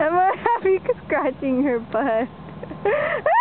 Emma, happy scratching her butt.